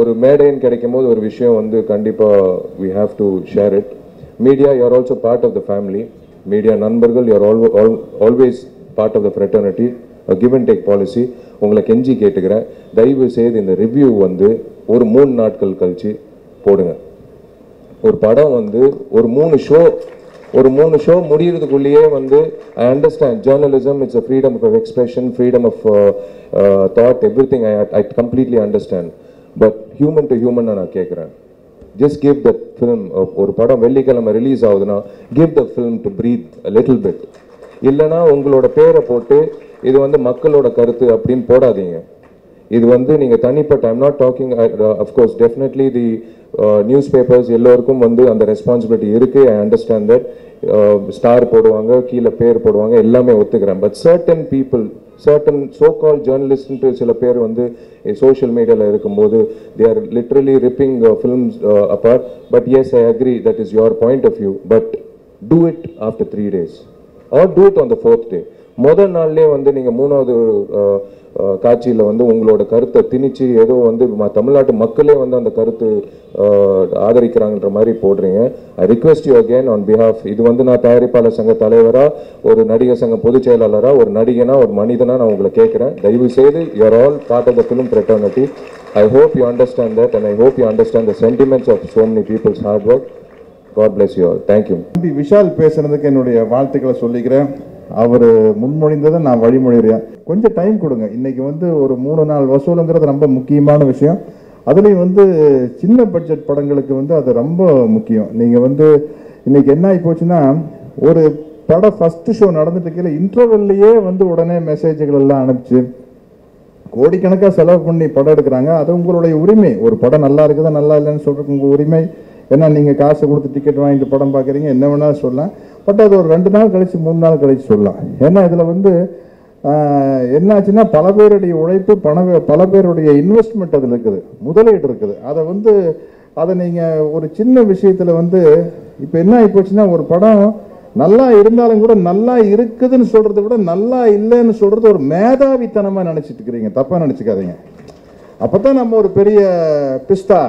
ஒரு மேடைன்னு கிடைக்கும் போது ஒரு விஷயம் வந்து கண்டிப்பாக we have to share it media you're also part of the family media நண்பர்கள் you're all always part of the fraternity give and take policy உங்களை கெஞ்சி கேட்டுக்கிறேன். தயவு செய்து இந்த ரிவ்யூ வந்து ஒரு மூணு நாட்கள் கழிச்சு போடுங்க. ஒரு படம் வந்து ஒரு மூணு ஷோ ஒரு மூணு ஷோ முடிகிறதுக்குள்ளேயே வந்து I understand journalism it's a freedom of expression freedom of thought everything I I completely understand but human to human நான் கேட்குறேன் ஜஸ்ட் கிவ் த ஃபிலிம் ஒரு படம் வெள்ளிக்கிழமை ரிலீஸ் ஆகுதுன்னா give the film to breathe little bit இல்லைன்னா உங்களோட பேரை போட்டு இது வந்து மக்களோட கருத்து அப்படின்னு போடாதீங்க. இது வந்து நீங்கள் தனிப்பட்ட I'm not talking of course definitely the newspapers எல்லோருக்கும் வந்து அந்த ரெஸ்பான்சிபிலிட்டி இருக்குது ஐ அண்டர்ஸ்டாண்ட் தட் ஸ்டார் போடுவாங்க கீழே பேர் போடுவாங்க எல்லாமே ஒத்துக்கிறேன். But certain people certain so call ஜேர்னலிஸ்ட்ன்ட்டு சில பேர் வந்து சோஷியல் மீடியாவில் இருக்கும்போது they are literally ripping films apart but yes I agree that is your point of view but do it after three days or do it on the fourth day முதல் நாள்லேயே வந்து நீங்கள் மூணாவது காட்சியில் வந்து உங்களோட கருத்தை திணிச்சு ஏதோ வந்து தமிழ்நாட்டு மக்களே வந்து அந்த கருத்து ஆதரிக்கிறாங்கன்ற மாதிரி போடுறீங்க. I request you again on behalf இது வந்து நான் தயாரிப்பாளர் சங்க தலைவராக ஒரு நடிகர் சங்க பொதுச் செயலாளராக ஒரு நடிகனா ஒரு மனிதனாக நான் உங்களை கேட்குறேன். தயவு செய்து you're all part of the film fraternity I hope you understand that and I hope you understand the sentiments of so many people's hard work God bless you all thank you Vishal பேசுனதுக்கு என்னுடைய வாழ்த்துக்களை சொல்லிக்கிறேன். அவர் முன்மொழிந்ததை நான் வழிமொழிகிறேன். கொஞ்சம் time கொடுங்க. இன்னைக்கு வந்து ஒரு மூணு நாள் வசூலுங்கிறது ரொம்ப முக்கியமான விஷயம். அதுலேயும் வந்து சின்ன பட்ஜெட் படங்களுக்கு வந்து அது ரொம்ப முக்கியம். நீங்கள் வந்து இன்னைக்கு என்ன ஆகி போச்சுன்னா ஒரு படம் ஃபஸ்ட்டு ஷோ நடந்துட்டு கீழே இன்டர்வெல்லையே வந்து உடனே மெசேஜ்கள் எல்லாம் அனுப்பிச்சு கோடிக்கணக்காக செலவு பண்ணி படம் எடுக்கிறாங்க. அது உங்களுடைய உரிமை. ஒரு படம் நல்லா இருக்குதா நல்லா இல்லைன்னு சொல்கிறதுக்கு உங்கள் உரிமை. ஏன்னா நீங்கள் காசு கொடுத்து டிக்கெட் வாங்கிட்டு படம் பார்க்குறீங்க என்ன வேணாலும் சொல்லலாம். பட் அது ஒரு ரெண்டு நாள் கழித்து மூணு நாள் கழித்து சொல்லலாம். ஏன்னா இதில் வந்து என்னாச்சுன்னா பல பேருடைய உழைப்பு பண பல பேருடைய இன்வெஸ்ட்மெண்ட் அதில் இருக்குது. முதலீடு இருக்குது. அதை வந்து அதை நீங்கள் ஒரு சின்ன விஷயத்தில் வந்து இப்போ என்ன ஆகிப்போச்சுன்னா ஒரு படம் நல்லா இருந்தாலும் கூட நல்லா இருக்குதுன்னு சொல்கிறத விட நல்லா இல்லைன்னு சொல்கிறது ஒரு மேதாவித்தனமாக நினச்சிட்டு இருக்கிறீங்க. தப்பாக நினச்சிக்காதீங்க. அப்போ தான் நம்ம ஒரு பெரிய பிஸ்தா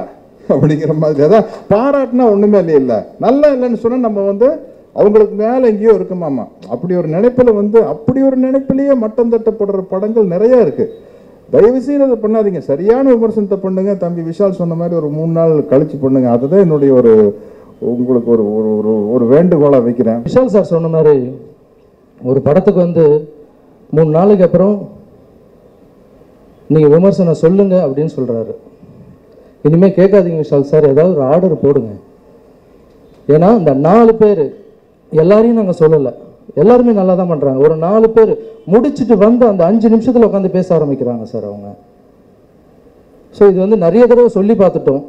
அப்படிங்கிற மாதிரி. அதான் பாராட்டினா ஒண்ணுமே இல்லை இல்ல. நல்லா இல்லைன்னு சொன்னா நம்ம வந்து அவங்களுக்கு மேல எங்கேயோ இருக்குமாமா அப்படி ஒரு நினைப்புல வந்து அப்படி ஒரு நினைப்பிலேயே மட்டம் தட்டப்படுற படங்கள் நிறைய இருக்கு. தயவுசெய்து அதை பண்ணாதீங்க. சரியான விமர்சனத்தை பண்ணுங்க. தம்பி விஷால் சொன்ன மாதிரி ஒரு மூணு நாள் கழிச்சு பண்ணுங்க. அதுதான் என்னுடைய ஒரு உங்களுக்கு ஒரு ஒரு ஒரு ஒரு வேண்டுகோளா வைக்கிறேன். விஷால் சார் சொன்ன மாதிரி ஒரு படத்துக்கு வந்து மூணு நாளைக்கு அப்புறம் நீங்கள் விமர்சனம் சொல்லுங்க அப்படின்னு சொல்கிறாரு இனிமேல் கேட்காதீங்க விஷால் சார் ஏதாவது ஒரு ஆர்டர் போடுங்க. ஏன்னா இந்த நாலு பேர் எல்லாரையும் நாங்கள் சொல்லலை. எல்லாருமே நல்லா தான் பண்ணுறாங்க ஒரு நாலு பேர் முடிச்சுட்டு வந்து அந்த அஞ்சு நிமிஷத்தில் உட்காந்து பேச ஆரம்பிக்கிறாங்க சார் அவங்க. ஸோ இது வந்து நிறைய தடவை சொல்லி பார்த்துட்டோம்.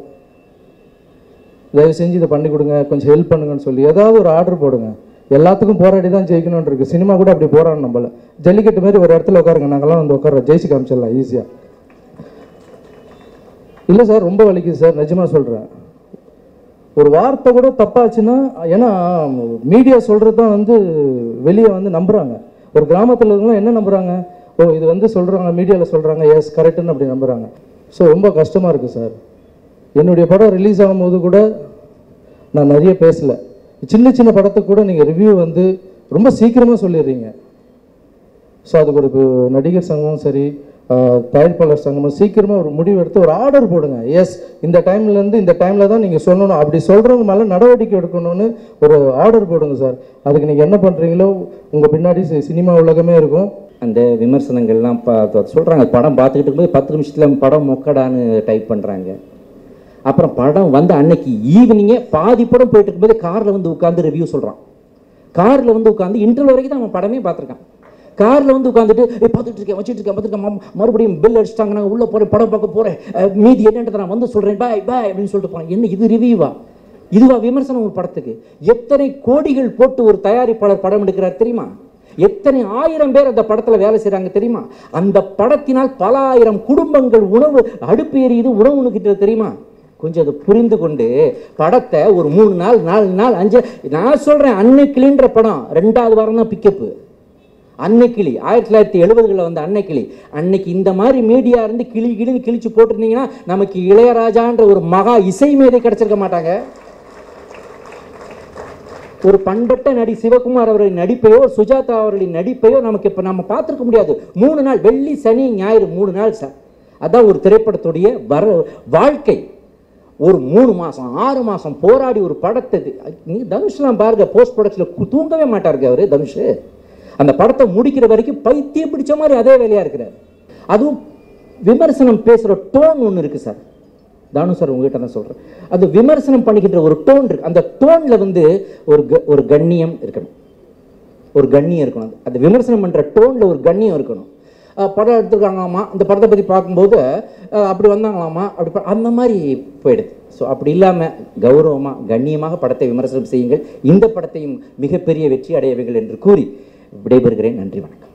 தயவு செஞ்சு இதை பண்ணி கொடுங்க கொஞ்சம் ஹெல்ப் பண்ணுங்கன்னு சொல்லி. ஏதாவது ஒரு ஆர்டர் போடுங்க. எல்லாத்துக்கும் போராடி தான் ஜெயிக்கணுன்னுருக்கு சினிமா கூட அப்படி போராடணும் நம்மள ஜல்லிக்கட்டு மாதிரி ஒரு இடத்துல உட்காருங்க. நாங்கள்லாம் வந்து உட்கார ஜெயிச்சு காமிச்சிடலாம் ஈஸியாக இல்லை சார் ரொம்ப வலிக்குது சார் நிஜமாக சொல்கிறேன் ஒரு வார்த்தை கூட தப்பாச்சுன்னா ஏன்னா மீடியா சொல்கிறது தான் வந்து வெளியே வந்து நம்புகிறாங்க ஒரு கிராமத்தில் இருக்கவங்க என்ன நம்புகிறாங்க ஓ இது வந்து சொல்கிறாங்க மீடியாவில் சொல்கிறாங்க எஸ் கரெக்டுன்னு அப்படி நம்புகிறாங்க ஸோ ரொம்ப கஷ்டமாக இருக்குது சார். என்னுடைய படம் ரிலீஸ் ஆகும்போது கூட நான் நிறைய பேசலை. சின்ன சின்ன படத்துக்கு கூட நீங்கள் ரிவ்யூ வந்து ரொம்ப சீக்கிரமாக சொல்லிடுறீங்க. ஸோ அதுக்கு ஒரு நடிகர் சங்கமும் சரி தயாரிப்பாளர் சங்கமும் சீக்கிரமாக ஒரு முடிவு எடுத்து ஒரு ஆர்டர் போடுங்க. எஸ் இந்த டைம்லேருந்து இந்த டைமில் தான் நீங்கள் சொல்லணும். அப்படி சொல்கிறவங்க மேலே நடவடிக்கை எடுக்கணும்னு ஒரு ஆர்டர் போடுங்க சார். அதுக்கு நீங்கள் என்ன பண்ணுறீங்களோ உங்கள் பின்னாடி சி- சினிமா உலகமே இருக்கும். அந்த விமர்சனங்கள்லாம் பா சொல்கிறாங்க படம் பார்த்துக்கிட்டு இருக்கும்போது பத்து நிமிஷத்தில் படம் மொக்கடான்னு டைப் பண்ணுறாங்க அப்புறம் படம் வந்து அன்னைக்கு ஈவினிங்கே பாதி படம் போயிட்டு இருக்கும்போது காரில் வந்து உட்காந்து ரிவ்யூ சொல்கிறான் காரில் வந்து உட்காந்து இன்டர்வல் வரைக்கும் தான் அவன் படமே பார்த்துருக்கான். காரில் வந்து உட்காந்துட்டு பார்த்துட்டு இருக்கேன் வச்சுட்டு இருக்கேன் பார்த்துருக்கேன் மறுபடியும் பில் அடிச்சிட்டாங்க நான் உள்ளே போகிறேன் படம் பார்க்க போகிறேன் மீதி என்னன்றதை நான் வந்து சொல்கிறேன் பாய் பாய் அப்படின்னு சொல்லிட்டு போகிறேன் என்ன இது ரிவியூவா இதுவா விமர்சனம் ஒரு படத்துக்கு. எத்தனை கோடிகள் போட்டு ஒரு தயாரிப்பாளர் படம் எடுக்கிறார் தெரியுமா? எத்தனை ஆயிரம் பேர் அந்த படத்தில் வேலை செய்கிறாங்க தெரியுமா? அந்த படத்தினால் பல ஆயிரம் குடும்பங்கள் உணவு அடுப்பு எரியுது உணவு உணுக்கிட்டு தெரியுமா? கொஞ்சம் அதை புரிந்து கொண்டு படத்தை ஒரு மூணு நாள் நாலு நாள் அஞ்சு நான் சொல்கிறேன் அன்னைக்கிளின்ற படம் ரெண்டாவது வாரம் தான் பிக்கப்பு. அன்னைக்கிளி ஆயிரத்தி தொள்ளாயிரத்தி எழுபதுகளில் வந்த அன்னைக்கிளி. அன்னைக்கு இந்த மாதிரி மீடியா இருந்து கிளி கிளின்னு கிழிச்சு போட்டிருந்தீங்கன்னா நமக்கு இளையராஜான்ற ஒரு மகா இசை மேதை கிடைச்சிருக்க மாட்டாங்க. ஒரு பண்பட்ட நடி சிவகுமார் அவர்களின் நடிப்பையோ சுஜாதா அவர்களின் நடிப்பையோ நமக்கு இப்போ நம்ம பார்த்துருக்க முடியாது. மூணு நாள் வெள்ளி சனி ஞாயிறு மூணு நாள் சார் அதான் ஒரு திரைப்படத்துடைய வர வாழ்க்கை. ஒரு மூணு மாதம் ஆறு மாதம் போராடி ஒரு படத்தை நீ தனுஷ்லாம் பாருங்க போஸ்ட் ப்ரொடக்ஷனில் தூங்கவே மாட்டாருங்க அவர் தனுஷ். அந்த படத்தை முடிக்கிற வரைக்கும் பைத்தியம் பிடிச்ச மாதிரி அதே வேலையாக இருக்கிறார். அதுவும் விமர்சனம் பேசுகிற டோன் ஒன்று இருக்குது சார். தானு சார் உங்ககிட்ட தான் சொல்கிறேன் அது விமர்சனம் பண்ணிக்கின்ற ஒரு டோன் இருக்கு. அந்த டோனில் வந்து ஒரு க- ஒரு கண்ணியம் இருக்கணும். ஒரு கண்ணியம் இருக்கணும். அந்த விமர்சனம் பண்ணுற டோனில் ஒரு கண்ணியம் இருக்கணும். படம் எடுத்துருக்காங்களாமா? இந்த படத்தை பற்றி பார்க்கும்போது அப்படி வந்தாங்களாமா? அப்படி அந்த மாதிரி போயிடுது. ஸோ அப்படி இல்லாமல் கௌரவமாக கண்ணியமாக படத்தை விமர்சனம் செய்யுங்கள். இந்த படத்தையும் மிகப்பெரிய வெற்றி அடையவைகள் என்று கூறி விடைபெறுகிறேன். நன்றி வணக்கம்.